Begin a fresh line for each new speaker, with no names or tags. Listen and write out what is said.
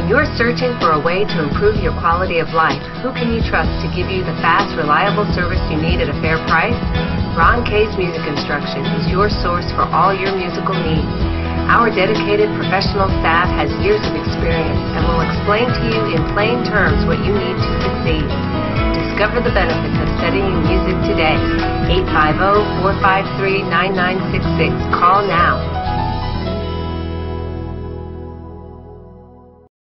When you're searching for a way to improve your quality of life, who can you trust to give you the fast, reliable service you need at a fair price? Ron Kaye's Music Instruction is your source for all your musical needs. Our dedicated professional staff has years of experience and will explain to you in plain terms what you need to succeed. Discover the benefits of studying music today. 850-453-9966. Call now.